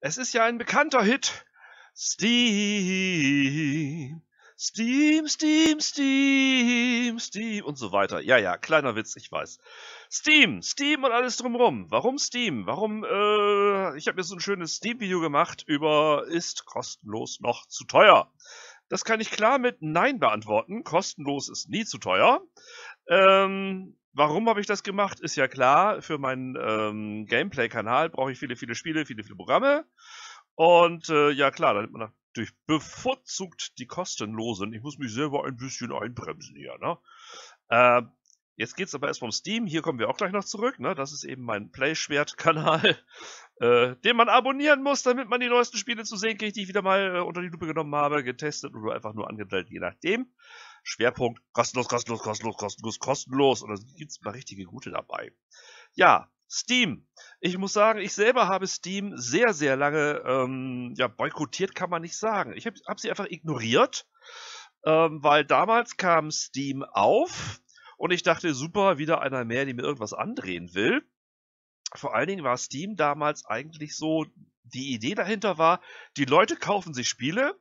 Es ist ja ein bekannter Hit. Steam. Steam, Steam, Steam, Steam und so weiter. Ja, ja, kleiner Witz, ich weiß. Steam, Steam und alles drumrum. Warum Steam? Warum, äh, ich habe mir so ein schönes Steam-Video gemacht über ist kostenlos noch zu teuer. Das kann ich klar mit Nein beantworten. Kostenlos ist nie zu teuer. Ähm, warum habe ich das gemacht? Ist ja klar, für meinen ähm, Gameplay-Kanal brauche ich viele, viele Spiele, viele, viele Programme. Und äh, ja klar, dann nimmt man durch bevorzugt die kostenlosen. Ich muss mich selber ein bisschen einbremsen hier, ne? Äh, jetzt geht's aber erst vom Steam. Hier kommen wir auch gleich noch zurück, ne? Das ist eben mein Playschwert-Kanal, äh, den man abonnieren muss, damit man die neuesten Spiele zu sehen kriegt, die ich wieder mal äh, unter die Lupe genommen habe, getestet oder einfach nur angemeldet, je nachdem. Schwerpunkt kostenlos, kostenlos, kostenlos, kostenlos, kostenlos. Und da gibt's mal richtige gute dabei. Ja, Steam. Ich muss sagen, ich selber habe Steam sehr, sehr lange ähm, ja, boykottiert, kann man nicht sagen. Ich habe hab sie einfach ignoriert, ähm, weil damals kam Steam auf und ich dachte, super, wieder einer mehr, die mir irgendwas andrehen will. Vor allen Dingen war Steam damals eigentlich so, die Idee dahinter war, die Leute kaufen sich Spiele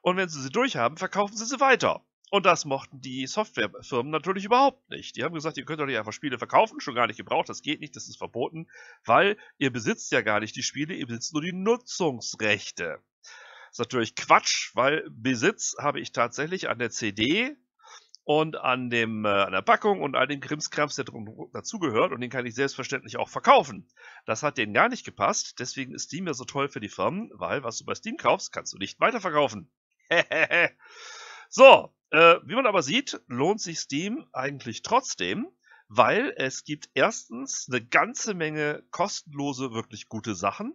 und wenn sie sie durchhaben, verkaufen sie sie weiter. Und das mochten die Softwarefirmen natürlich überhaupt nicht. Die haben gesagt, ihr könnt doch nicht einfach Spiele verkaufen, schon gar nicht gebraucht, das geht nicht, das ist verboten, weil ihr besitzt ja gar nicht die Spiele, ihr besitzt nur die Nutzungsrechte. Das ist natürlich Quatsch, weil Besitz habe ich tatsächlich an der CD und an dem äh, an der Packung und all dem Krimskrams, der dazugehört und den kann ich selbstverständlich auch verkaufen. Das hat denen gar nicht gepasst, deswegen ist Steam ja so toll für die Firmen, weil was du bei Steam kaufst, kannst du nicht weiterverkaufen. so, äh, wie man aber sieht, lohnt sich Steam eigentlich trotzdem, weil es gibt erstens eine ganze Menge kostenlose, wirklich gute Sachen.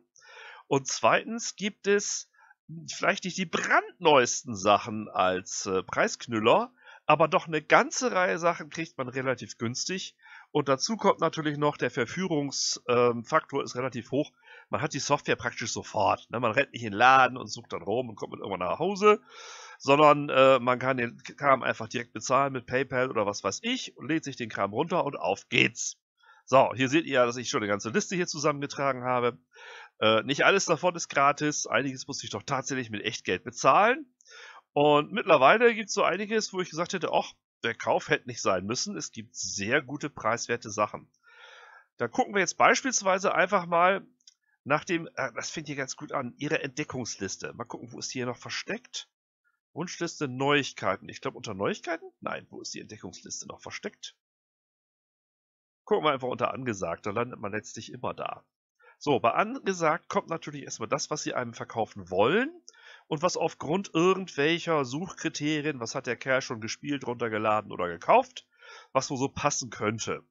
Und zweitens gibt es vielleicht nicht die brandneuesten Sachen als äh, Preisknüller, aber doch eine ganze Reihe Sachen kriegt man relativ günstig. Und dazu kommt natürlich noch, der Verführungsfaktor ähm, ist relativ hoch. Man hat die Software praktisch sofort. Ne? Man rennt nicht in den Laden und sucht dann rum und kommt mit irgendwann nach Hause, sondern äh, man kann den Kram einfach direkt bezahlen mit PayPal oder was weiß ich und lädt sich den Kram runter und auf geht's. So, hier seht ihr ja, dass ich schon eine ganze Liste hier zusammengetragen habe. Äh, nicht alles davon ist gratis, einiges muss ich doch tatsächlich mit Echtgeld bezahlen. Und mittlerweile gibt es so einiges, wo ich gesagt hätte, ach, der Kauf hätte nicht sein müssen. Es gibt sehr gute preiswerte Sachen. Da gucken wir jetzt beispielsweise einfach mal nach dem, äh, das fängt hier ganz gut an, Ihre Entdeckungsliste. Mal gucken, wo ist die hier noch versteckt? Wunschliste Neuigkeiten. Ich glaube unter Neuigkeiten? Nein, wo ist die Entdeckungsliste noch versteckt? Gucken wir einfach unter angesagt, da landet man letztlich immer da. So, bei angesagt kommt natürlich erstmal das, was Sie einem verkaufen wollen und was aufgrund irgendwelcher Suchkriterien, was hat der Kerl schon gespielt, runtergeladen oder gekauft, was wo so passen könnte.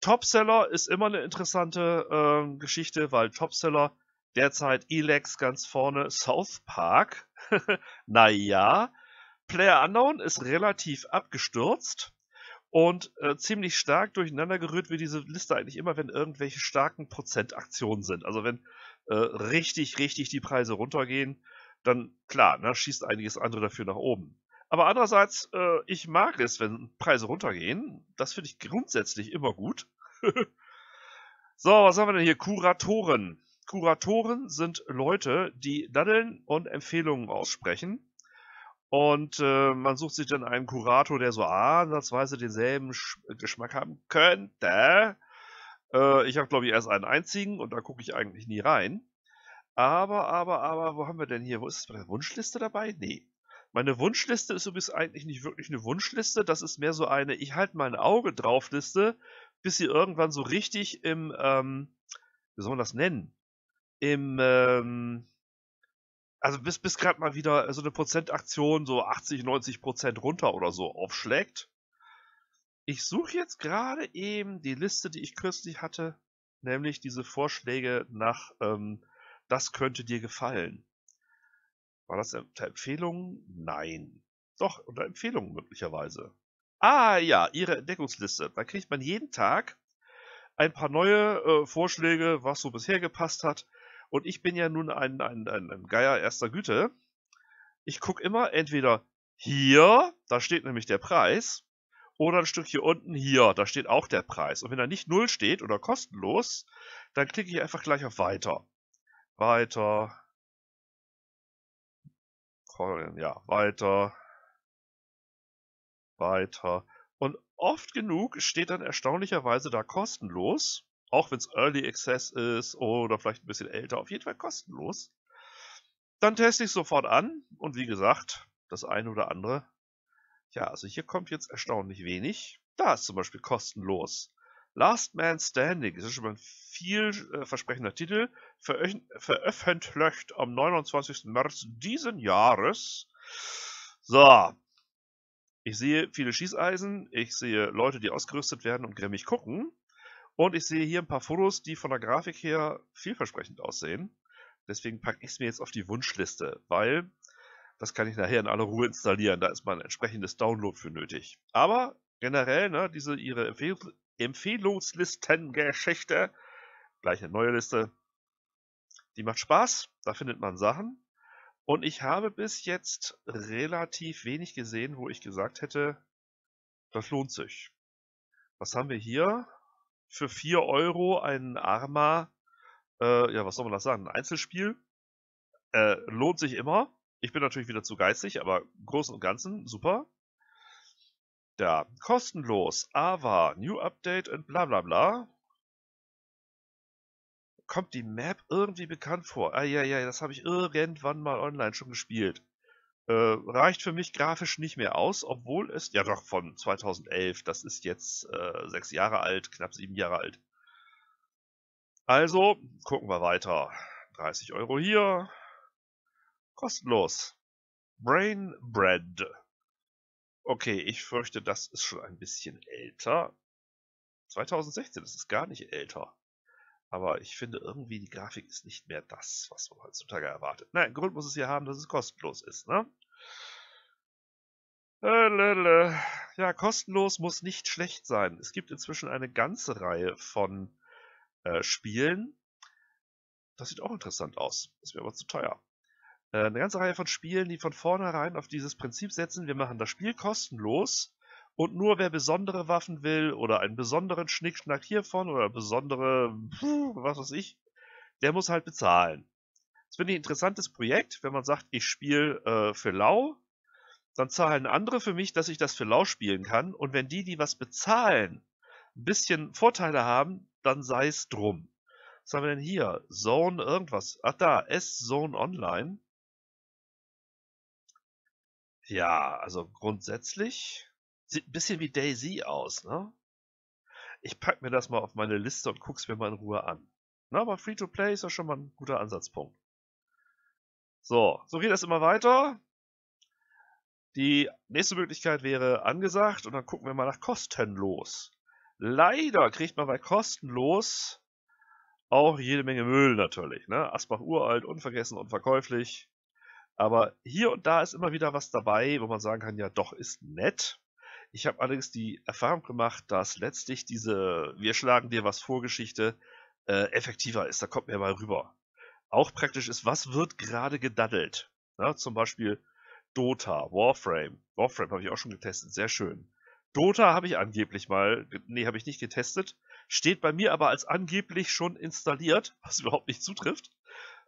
Topseller ist immer eine interessante äh, Geschichte, weil Topseller derzeit Elex ganz vorne, South Park naja, Player Unknown ist relativ abgestürzt und äh, ziemlich stark durcheinander gerührt wird diese Liste eigentlich immer, wenn irgendwelche starken Prozentaktionen sind. Also wenn äh, richtig, richtig die Preise runtergehen, dann klar, ne, schießt einiges andere dafür nach oben. Aber andererseits, äh, ich mag es, wenn Preise runtergehen. Das finde ich grundsätzlich immer gut. so, was haben wir denn hier? Kuratoren. Kuratoren sind Leute, die daddeln und Empfehlungen aussprechen. Und äh, man sucht sich dann einen Kurator, der so ansatzweise denselben Sch Geschmack haben könnte. Äh, ich habe, glaube ich, erst einen einzigen und da gucke ich eigentlich nie rein. Aber, aber, aber, wo haben wir denn hier? Wo ist der Wunschliste dabei? Nee. Meine Wunschliste ist übrigens eigentlich nicht wirklich eine Wunschliste. Das ist mehr so eine, ich halte mein Auge drauf Liste, bis sie irgendwann so richtig im, ähm, wie soll man das nennen? Im, ähm, also bis, bis gerade mal wieder so eine Prozentaktion so 80, 90 Prozent runter oder so aufschlägt. Ich suche jetzt gerade eben die Liste, die ich kürzlich hatte, nämlich diese Vorschläge nach, ähm, das könnte dir gefallen. War das unter Empfehlungen? Nein. Doch, unter Empfehlungen möglicherweise. Ah ja, Ihre Entdeckungsliste. Da kriegt man jeden Tag ein paar neue äh, Vorschläge, was so bisher gepasst hat. Und ich bin ja nun ein, ein, ein, ein Geier erster Güte. Ich gucke immer entweder hier, da steht nämlich der Preis, oder ein Stück hier unten hier, da steht auch der Preis. Und wenn da nicht null steht oder kostenlos, dann klicke ich einfach gleich auf Weiter. weiter, ja, weiter, weiter. Und oft genug steht dann erstaunlicherweise da kostenlos, auch wenn es Early Access ist oder vielleicht ein bisschen älter, auf jeden Fall kostenlos. Dann teste ich sofort an und wie gesagt, das eine oder andere. Ja, also hier kommt jetzt erstaunlich wenig. Da ist zum Beispiel kostenlos. Last Man Standing, das ist schon mal ein vielversprechender Titel, veröffentlicht am 29. März diesen Jahres. So. Ich sehe viele Schießeisen, ich sehe Leute, die ausgerüstet werden und grimmig gucken. Und ich sehe hier ein paar Fotos, die von der Grafik her vielversprechend aussehen. Deswegen packe ich es mir jetzt auf die Wunschliste, weil das kann ich nachher in aller Ruhe installieren. Da ist mal ein entsprechendes Download für nötig. Aber generell, ne, diese ihre Empfehl Empfehlungslistengeschichte, gleich eine neue Liste, die macht Spaß. Da findet man Sachen. Und ich habe bis jetzt relativ wenig gesehen, wo ich gesagt hätte, das lohnt sich. Was haben wir hier? Für 4 Euro ein Arma, äh, ja, was soll man das sagen? Ein Einzelspiel. Äh, lohnt sich immer. Ich bin natürlich wieder zu geizig, aber im Großen und Ganzen super. Da, kostenlos, AVA, New Update und bla bla bla. Kommt die Map irgendwie bekannt vor? Ah ja, ja, das habe ich irgendwann mal online schon gespielt. Äh, reicht für mich grafisch nicht mehr aus, obwohl es, ja doch, von 2011, das ist jetzt äh, sechs Jahre alt, knapp sieben Jahre alt. Also, gucken wir weiter. 30 Euro hier. Kostenlos. Brain Bread. Okay, ich fürchte, das ist schon ein bisschen älter. 2016, das ist gar nicht älter. Aber ich finde irgendwie, die Grafik ist nicht mehr das, was man heutzutage erwartet. Nein, Grund muss es ja haben, dass es kostenlos ist, ne? Ja, kostenlos muss nicht schlecht sein. Es gibt inzwischen eine ganze Reihe von äh, Spielen. Das sieht auch interessant aus. Ist mir aber zu teuer. Äh, eine ganze Reihe von Spielen, die von vornherein auf dieses Prinzip setzen, wir machen das Spiel kostenlos und nur wer besondere Waffen will oder einen besonderen Schnickschnack hiervon oder besondere, was weiß ich, der muss halt bezahlen. Das finde ich ein interessantes Projekt, wenn man sagt, ich spiele äh, für lau, dann zahlen andere für mich, dass ich das für lau spielen kann und wenn die, die was bezahlen, ein bisschen Vorteile haben, dann sei es drum. Was haben wir denn hier? Zone irgendwas. Ach da, S-Zone Online. Ja, also grundsätzlich sieht ein bisschen wie Daisy aus, ne? Ich pack mir das mal auf meine Liste und guck's mir mal in Ruhe an. Na, aber Free-to-Play ist ja schon mal ein guter Ansatzpunkt. So, so geht das immer weiter. Die nächste Möglichkeit wäre angesagt und dann gucken wir mal nach kostenlos. Leider kriegt man bei kostenlos auch jede Menge Müll natürlich. Ne? Asbach uralt, unvergessen, unverkäuflich. Aber hier und da ist immer wieder was dabei, wo man sagen kann, ja doch, ist nett. Ich habe allerdings die Erfahrung gemacht, dass letztlich diese Wir schlagen dir was Vorgeschichte äh, effektiver ist. Da kommt mir mal rüber. Auch praktisch ist, was wird gerade gedaddelt? Ja, zum Beispiel Dota, Warframe. Warframe habe ich auch schon getestet, sehr schön. Dota habe ich angeblich mal, nee, habe ich nicht getestet. Steht bei mir aber als angeblich schon installiert, was überhaupt nicht zutrifft.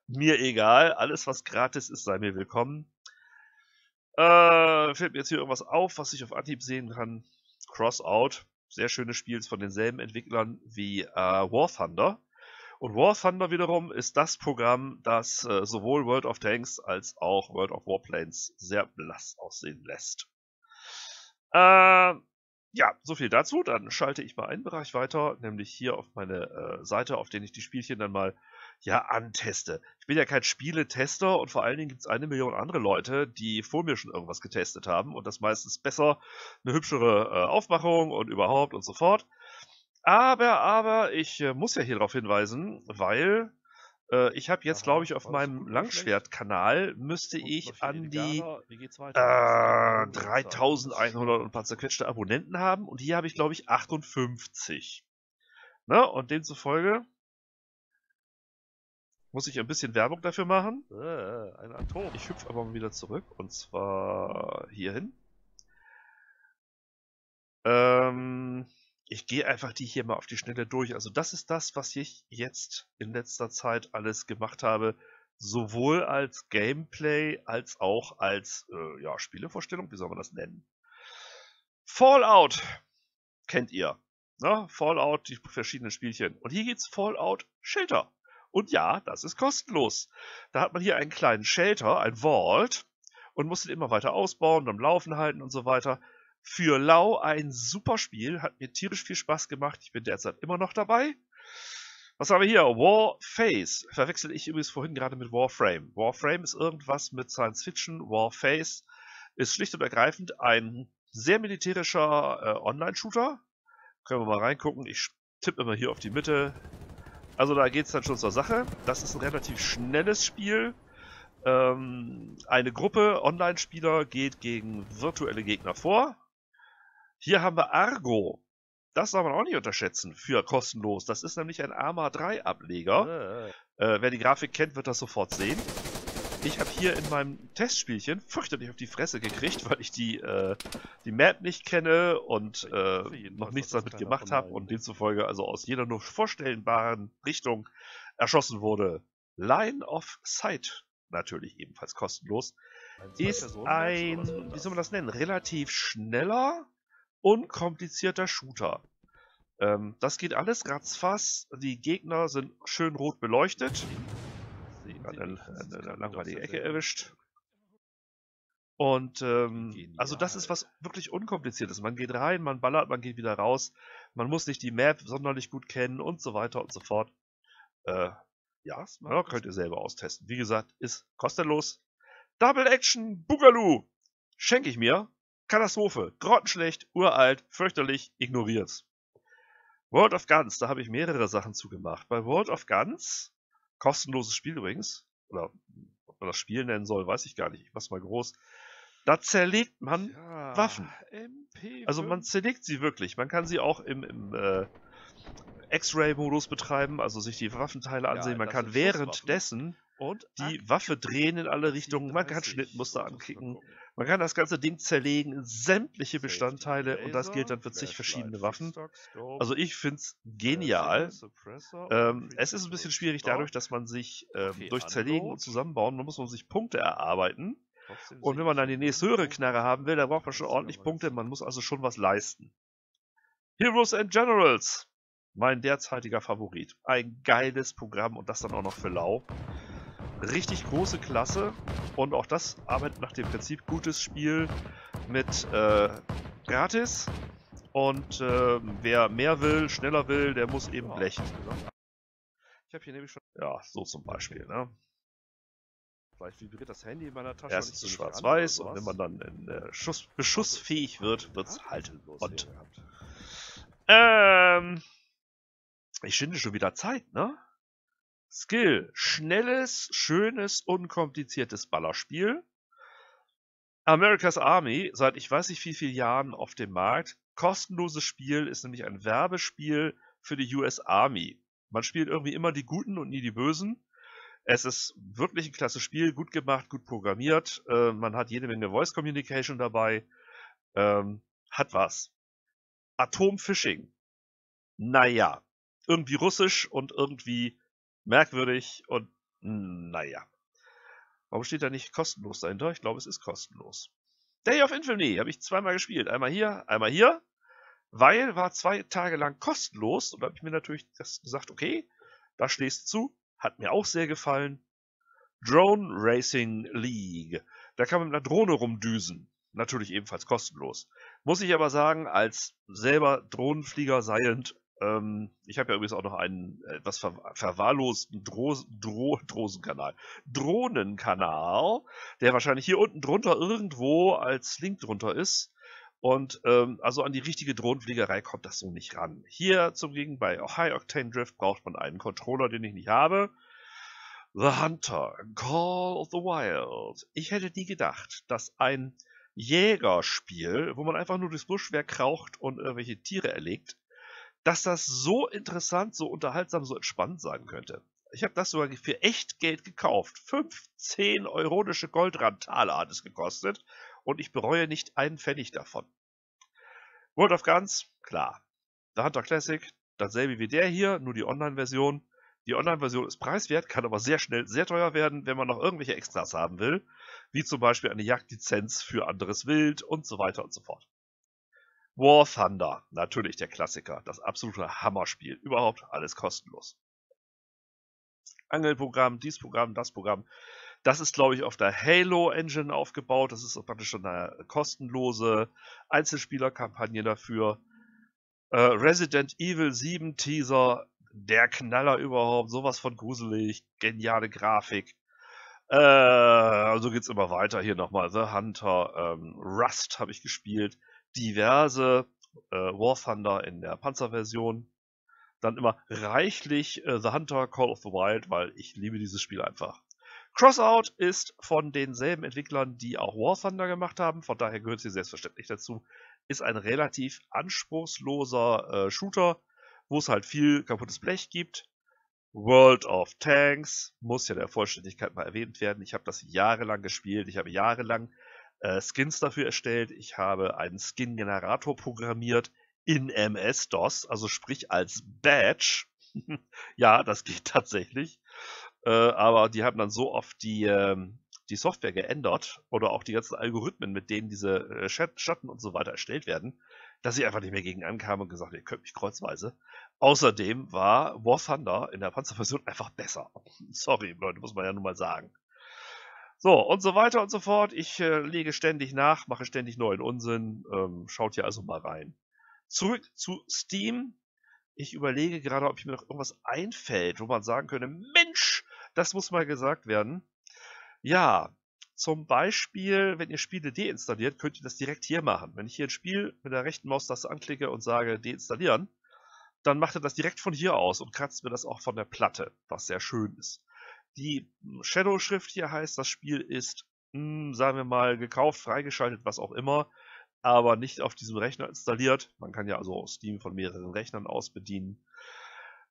Mir egal, alles was gratis ist, sei mir willkommen. Äh, fällt mir jetzt hier irgendwas auf, was ich auf Anhieb sehen kann. Crossout, sehr schönes Spiel von denselben Entwicklern wie äh, War Thunder. Und War Thunder wiederum ist das Programm, das äh, sowohl World of Tanks als auch World of Warplanes sehr blass aussehen lässt. Äh, ja, so viel dazu. Dann schalte ich mal einen Bereich weiter, nämlich hier auf meine äh, Seite, auf den ich die Spielchen dann mal ja, anteste. Ich bin ja kein Spieletester und vor allen Dingen gibt es eine Million andere Leute, die vor mir schon irgendwas getestet haben und das meistens besser, eine hübschere äh, Aufmachung und überhaupt und so fort. Aber, aber, ich äh, muss ja hier darauf hinweisen, weil äh, ich habe jetzt, glaube ich, auf meinem Langschwertkanal müsste ich an die äh, 3100 und ein paar zerquetschte Abonnenten haben und hier habe ich, glaube ich, 58. Ne? Und demzufolge muss ich ein bisschen Werbung dafür machen. Äh, ein Atom. Ich hüpfe aber mal wieder zurück und zwar hierhin. Ähm, ich gehe einfach die hier mal auf die Schnelle durch. Also das ist das, was ich jetzt in letzter Zeit alles gemacht habe, sowohl als Gameplay als auch als äh, ja, Spielevorstellung, wie soll man das nennen? Fallout kennt ihr. Ne? Fallout, die verschiedenen Spielchen. Und hier geht's Fallout Shelter. Und ja, das ist kostenlos. Da hat man hier einen kleinen Shelter, ein Vault, und muss den immer weiter ausbauen, am Laufen halten und so weiter. Für Lau ein super Spiel, hat mir tierisch viel Spaß gemacht. Ich bin derzeit immer noch dabei. Was haben wir hier? Warface. Verwechsel ich übrigens vorhin gerade mit Warframe. Warframe ist irgendwas mit Science Fiction. Warface ist schlicht und ergreifend ein sehr militärischer äh, Online-Shooter. Können wir mal reingucken. Ich tippe immer hier auf die Mitte. Also da geht es dann schon zur Sache. Das ist ein relativ schnelles Spiel. Ähm, eine Gruppe Online-Spieler geht gegen virtuelle Gegner vor. Hier haben wir Argo. Das darf man auch nicht unterschätzen für kostenlos. Das ist nämlich ein Arma 3 Ableger. Äh, äh, wer die Grafik kennt, wird das sofort sehen. Ich habe hier in meinem Testspielchen fürchterlich auf die Fresse gekriegt, weil ich die, äh, die Map nicht kenne und äh, noch nichts damit gemacht habe und demzufolge also aus jeder nur vorstellbaren Richtung erschossen wurde. Line of Sight, natürlich ebenfalls kostenlos, ist ein, wie soll man das nennen, relativ schneller, unkomplizierter Shooter. Ähm, das geht alles ratzfass. Die Gegner sind schön rot beleuchtet. Sie gerade eine, langweilige Ecke erwischt. Und ähm, also das ist was wirklich unkompliziertes. Man geht rein, man ballert, man geht wieder raus. Man muss nicht die Map sonderlich gut kennen und so weiter und so fort. Äh, ja, ja, könnt ihr selber austesten. Wie gesagt, ist kostenlos. Double Action Boogaloo schenke ich mir. Katastrophe, grottenschlecht, uralt, fürchterlich, ignoriert's. World of Guns, da habe ich mehrere Sachen zugemacht. Bei World of Guns, kostenloses Spiel übrigens, oder ob man das Spiel nennen soll, weiß ich gar nicht, ich mach's mal groß. Da zerlegt man ja, Waffen. MP5. Also man zerlegt sie wirklich. Man kann sie auch im, im äh, X-Ray-Modus betreiben, also sich die Waffenteile ansehen. Ja, man kann währenddessen und die Waffe drehen in alle Richtungen. Man kann Schnittmuster anklicken. Man kann das ganze Ding zerlegen in sämtliche Bestandteile und das gilt dann für zig verschiedene Waffen. Also ich finde es genial. Ähm, es ist ein bisschen schwierig dadurch, dass man sich äh, durch Zerlegen und Zusammenbauen, man muss man sich Punkte erarbeiten. Und wenn man dann die nächste höhere Knarre haben will, dann braucht man schon ordentlich Punkte. Man muss also schon was leisten. Heroes and Generals. Mein derzeitiger Favorit. Ein geiles Programm und das dann auch noch für Lau richtig große Klasse und auch das arbeitet nach dem Prinzip gutes Spiel mit äh, gratis und äh, wer mehr will, schneller will, der muss eben blechen. Ich habe hier nämlich schon, ja, so zum Beispiel, ne? Vielleicht vibriert das Handy in meiner Tasche. Erst ist es schwarz-weiß und wenn man dann in, äh, Schuss, beschussfähig wird, wird's halt und. Ähm, ich finde schon wieder Zeit, ne? Skill. Schnelles, schönes, unkompliziertes Ballerspiel. America's Army, seit ich weiß nicht wie vielen Jahren auf dem Markt. Kostenloses Spiel ist nämlich ein Werbespiel für die US Army. Man spielt irgendwie immer die Guten und nie die Bösen. Es ist wirklich ein klasse Spiel, gut gemacht, gut programmiert. Äh, man hat jede Menge Voice Communication dabei. Ähm, hat was. Atomfishing. Naja. Irgendwie russisch und irgendwie merkwürdig und naja. Warum steht da nicht kostenlos dahinter? Ich glaube, es ist kostenlos. Day of Infamy habe ich zweimal gespielt. Einmal hier, einmal hier. Weil war zwei Tage lang kostenlos und da habe ich mir natürlich das gesagt, okay, da du zu. Hat mir auch sehr gefallen. Drone Racing League. Da kann man mit einer Drohne rumdüsen. Natürlich ebenfalls kostenlos. Muss ich aber sagen, als selber Drohnenflieger seiend ähm, ich habe ja übrigens auch noch einen etwas ver verwahrlosten Dro Dro Drosenkanal. Drohnenkanal, der wahrscheinlich hier unten drunter irgendwo als Link drunter ist. Und ähm, also an die richtige Drohnenfliegerei kommt das so nicht ran. Hier zum Gegen bei High Octane Drift braucht man einen Controller, den ich nicht habe. The Hunter, Call of the Wild. Ich hätte nie gedacht, dass ein Jägerspiel, wo man einfach nur durchs Buschwerk kraucht und irgendwelche Tiere erlegt, dass das so interessant, so unterhaltsam, so entspannt sein könnte. Ich habe das sogar für echt Geld gekauft. 15 euronische Goldrandtaler hat es gekostet und ich bereue nicht einen Pfennig davon. World of Guns, klar. The Hunter Classic, dasselbe wie der hier, nur die Online-Version. Die Online-Version ist preiswert, kann aber sehr schnell sehr teuer werden, wenn man noch irgendwelche Extras haben will, wie zum Beispiel eine Jagdlizenz für anderes Wild und so weiter und so fort. War Thunder, natürlich der Klassiker, das absolute Hammerspiel, überhaupt alles kostenlos. Angelprogramm, dies Programm, das Programm. Das ist, glaube ich, auf der Halo Engine aufgebaut. Das ist praktisch schon eine kostenlose Einzelspielerkampagne dafür. Äh, Resident Evil 7 Teaser, der Knaller überhaupt, sowas von gruselig, geniale Grafik. Äh, also geht's immer weiter. Hier nochmal The Hunter, ähm, Rust habe ich gespielt, diverse äh, War Thunder in der Panzerversion. Dann immer reichlich äh, The Hunter Call of the Wild, weil ich liebe dieses Spiel einfach. Crossout ist von denselben Entwicklern, die auch War Thunder gemacht haben, von daher gehört sie selbstverständlich dazu. Ist ein relativ anspruchsloser äh, Shooter, wo es halt viel kaputtes Blech gibt. World of Tanks muss ja der Vollständigkeit mal erwähnt werden. Ich habe das jahrelang gespielt. Ich habe jahrelang äh, Skins dafür erstellt. Ich habe einen Skin-Generator programmiert in MS-DOS, also sprich als Badge. ja, das geht tatsächlich. Äh, aber die haben dann so oft die, äh, die Software geändert oder auch die ganzen Algorithmen, mit denen diese äh, Schatten und so weiter erstellt werden, dass ich einfach nicht mehr gegen ankam und gesagt, ihr könnt mich kreuzweise. Außerdem war War Thunder in der Panzerversion einfach besser. Sorry, Leute, muss man ja nun mal sagen. So, und so weiter und so fort. Ich äh, lege ständig nach, mache ständig neuen Unsinn. Ähm, schaut hier also mal rein. Zurück zu Steam. Ich überlege gerade, ob mir noch irgendwas einfällt, wo man sagen könnte, Mensch, das muss mal gesagt werden. Ja, zum Beispiel, wenn ihr Spiele deinstalliert, könnt ihr das direkt hier machen. Wenn ich hier ein Spiel mit der rechten Maustaste anklicke und sage deinstallieren, dann macht er das direkt von hier aus und kratzt mir das auch von der Platte, was sehr schön ist. Die Shadow-Schrift hier heißt, das Spiel ist, mh, hm, sagen wir mal, gekauft, freigeschaltet, was auch immer aber nicht auf diesem Rechner installiert. Man kann ja also Steam von mehreren Rechnern aus bedienen.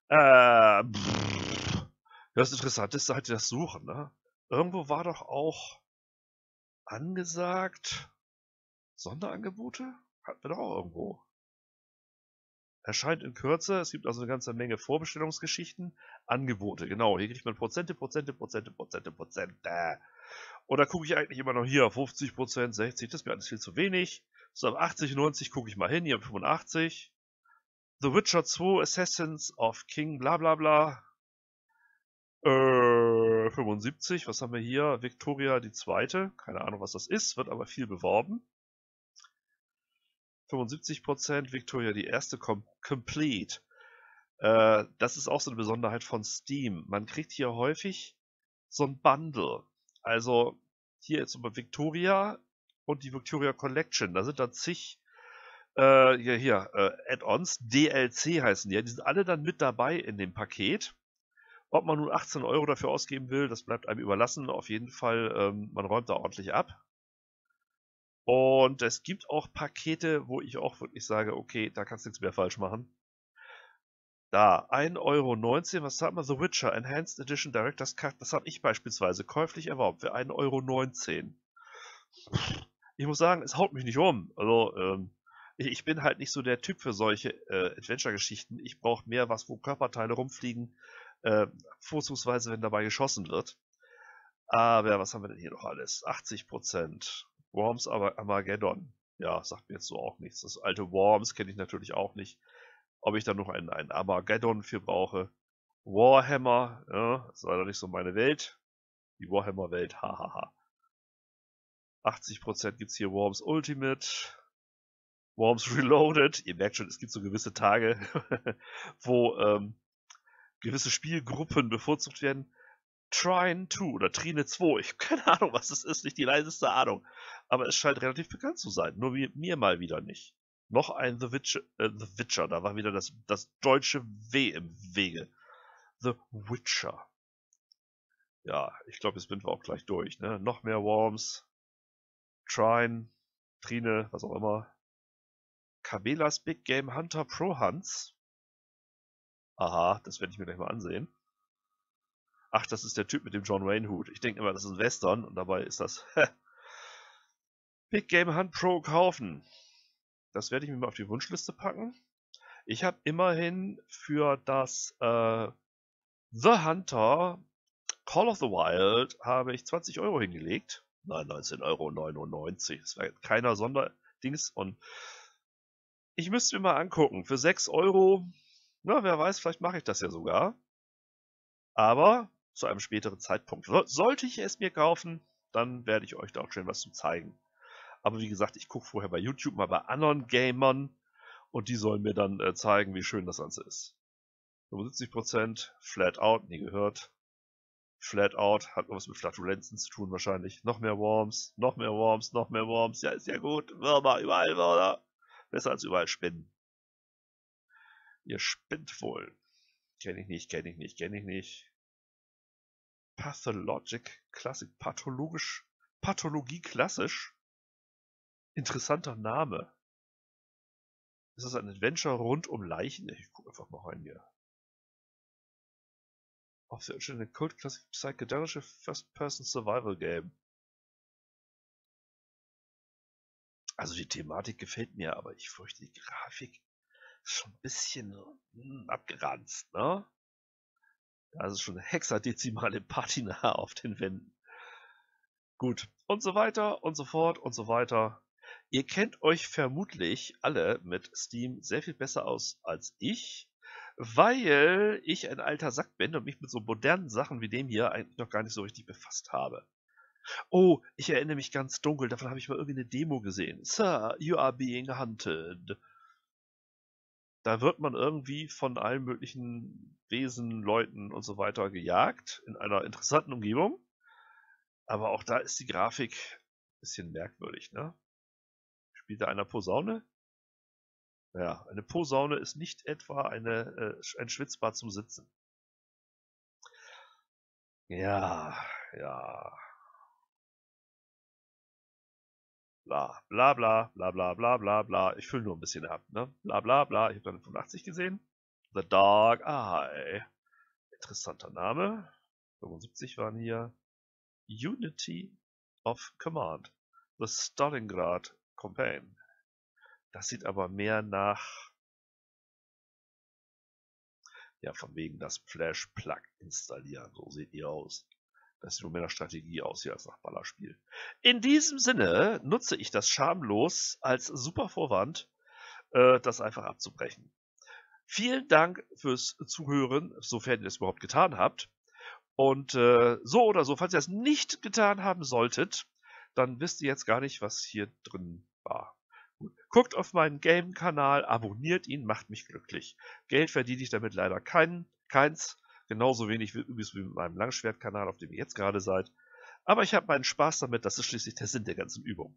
Äh, das Interessante ist halt das Suchen, ne? Irgendwo war doch auch angesagt Sonderangebote? Hatten wir doch auch irgendwo. Erscheint in Kürze. Es gibt also eine ganze Menge Vorbestellungsgeschichten. Angebote, genau. Hier kriegt man Prozente, Prozente, Prozente, Prozente, Prozente. Oder gucke ich eigentlich immer noch hier 50%, 60, das ist mir alles viel zu wenig. So, ab 80, 90 gucke ich mal hin, hier 85. The Witcher 2 Assassins of King bla bla bla. Äh, 75, was haben wir hier? Victoria die zweite, keine Ahnung was das ist, wird aber viel beworben. 75%, Victoria die erste com complete. Äh, das ist auch so eine Besonderheit von Steam. Man kriegt hier häufig so ein Bundle. Also hier jetzt über Victoria und die Victoria Collection. Da sind dann zig äh, hier, hier äh, Add-ons, DLC heißen die. Die sind alle dann mit dabei in dem Paket. Ob man nun 18 Euro dafür ausgeben will, das bleibt einem überlassen. Auf jeden Fall, ähm, man räumt da ordentlich ab. Und es gibt auch Pakete, wo ich auch wirklich sage, okay, da kannst du nichts mehr falsch machen. Da, 1,19 Euro, was sagt man? The Witcher Enhanced Edition Director's Cut, das habe ich beispielsweise käuflich erworben für 1,19 Euro ich muss sagen, es haut mich nicht um. Also, ähm, ich, bin halt nicht so der Typ für solche äh, Adventure-Geschichten. Ich brauche mehr was, wo Körperteile rumfliegen, äh, vorzugsweise, wenn dabei geschossen wird. Aber was haben wir denn hier noch alles? 80%. Worms aber Armageddon. Ja, sagt mir jetzt so auch nichts. Das alte Worms kenne ich natürlich auch nicht. Ob ich da noch einen, einen Armageddon für brauche. Warhammer, ja, ist leider nicht so meine Welt. Die Warhammer-Welt, hahaha. 80% gibt es hier Worms Ultimate, Worms Reloaded. Ihr merkt schon, es gibt so gewisse Tage, wo ähm, gewisse Spielgruppen bevorzugt werden. Trine 2 oder Trine 2, ich habe keine Ahnung, was das ist, nicht die leiseste Ahnung. Aber es scheint relativ bekannt zu sein, nur wie, mir mal wieder nicht. Noch ein The Witcher, äh, The Witcher, da war wieder das, das deutsche W im Wege. The Witcher. Ja, ich glaube, jetzt sind wir auch gleich durch. Ne? Noch mehr Worms. Trine, Trine, was auch immer. Kabelas Big Game Hunter Pro Hunts. Aha, das werde ich mir gleich mal ansehen. Ach, das ist der Typ mit dem John Wayne Hut. Ich denke immer, das ist ein Western und dabei ist das Big Game Hunt Pro kaufen. Das werde ich mir mal auf die Wunschliste packen. Ich habe immerhin für das äh, The Hunter Call of the Wild habe ich 20 Euro hingelegt. Nein, 19,99 Euro. Das war keiner Sonderdings. Und ich müsste mir mal angucken. Für 6 Euro, na, wer weiß, vielleicht mache ich das ja sogar. Aber zu einem späteren Zeitpunkt. Sollte ich es mir kaufen, dann werde ich euch da auch schön was zu zeigen. Aber wie gesagt, ich gucke vorher bei YouTube mal bei anderen Gamern und die sollen mir dann äh, zeigen, wie schön das Ganze ist. 75%, Flat Out, nie gehört. Flat Out hat was mit Flatulenzen zu tun wahrscheinlich. Noch mehr Worms, noch mehr Worms, noch mehr Worms. Ja, ist ja gut. Würmer, überall Würmer. Besser als überall Spinnen. Ihr spinnt wohl. Kenne ich nicht, kenne ich nicht, kenne ich nicht. Pathologic Classic, pathologisch, Pathologie klassisch. Interessanter Name. Ist das ein Adventure rund um Leichen? Ich guck einfach mal rein hier. Auf der eine Cult Classic psychedelische First-Person Survival Game. Also die Thematik gefällt mir, aber ich fürchte die Grafik ist schon ein bisschen hm, abgeranzt, ne? Da ist schon hexadezimale Patina auf den Wänden. Gut, und so weiter und so fort und so weiter. Ihr kennt euch vermutlich alle mit Steam sehr viel besser aus als ich, weil ich ein alter Sack bin und mich mit so modernen Sachen wie dem hier eigentlich noch gar nicht so richtig befasst habe. Oh, ich erinnere mich ganz dunkel, davon habe ich mal irgendwie eine Demo gesehen. Sir, you are being hunted. Da wird man irgendwie von allen möglichen Wesen, Leuten und so weiter gejagt, in einer interessanten Umgebung. Aber auch da ist die Grafik ein bisschen merkwürdig, ne? Spielt da einer Posaune? Ja, eine Posaune ist nicht etwa eine, äh, ein Schwitzbad zum Sitzen. Ja, ja. Bla, bla, bla, bla, bla, bla, bla, bla. Ich fülle nur ein bisschen ab, ne? Bla, bla, bla. Ich habe dann 85 gesehen. The Dark Eye. Interessanter Name. 75 waren hier. Unity of Command. The Stalingrad Campaign. Das sieht aber mehr nach, ja, von wegen das Flash-Plug installieren. So sieht ihr aus. Das sieht nur mehr nach Strategie aus hier als nach Ballerspiel. In diesem Sinne nutze ich das schamlos als super Vorwand, äh, das einfach abzubrechen. Vielen Dank fürs Zuhören, sofern ihr es überhaupt getan habt. Und äh, so oder so, falls ihr es nicht getan haben solltet, dann wisst ihr jetzt gar nicht, was hier drin war. Guckt auf meinen Game-Kanal, abonniert ihn, macht mich glücklich. Geld verdiene ich damit leider kein, keins, genauso wenig wie übrigens wie mit meinem Langschwert-Kanal, auf dem ihr jetzt gerade seid. Aber ich habe meinen Spaß damit, das ist schließlich der Sinn der ganzen Übung.